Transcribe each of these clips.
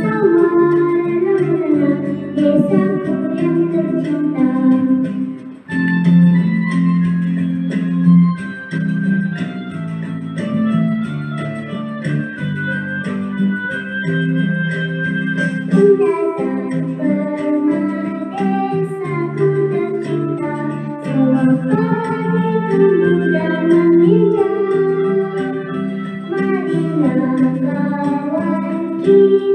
So do.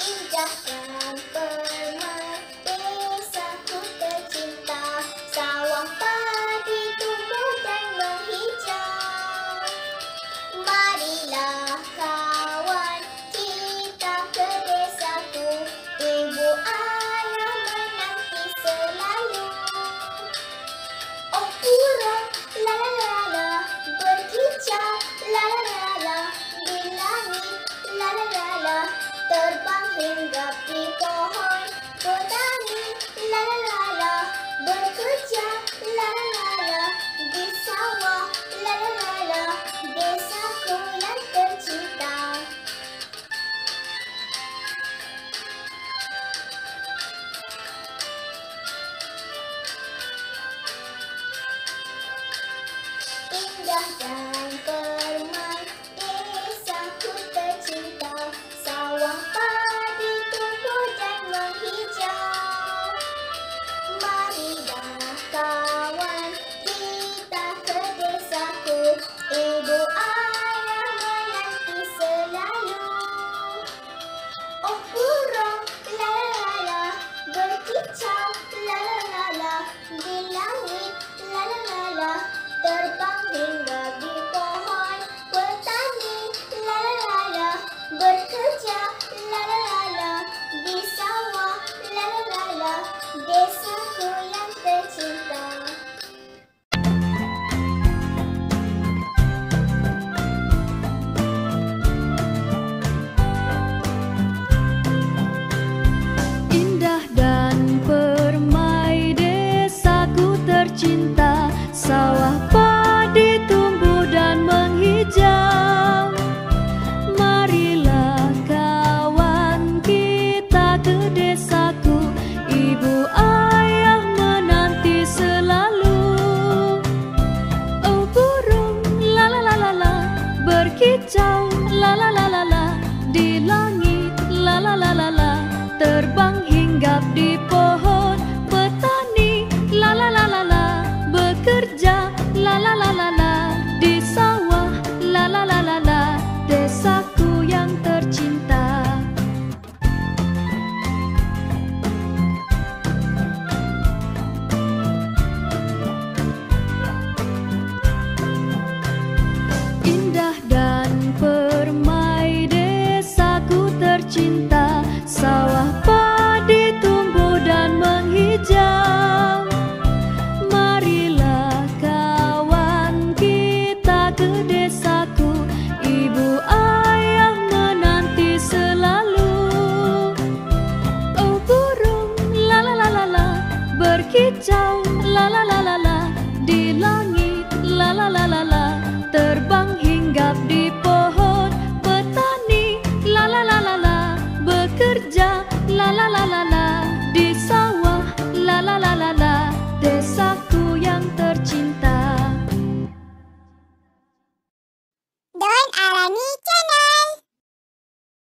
in just one up.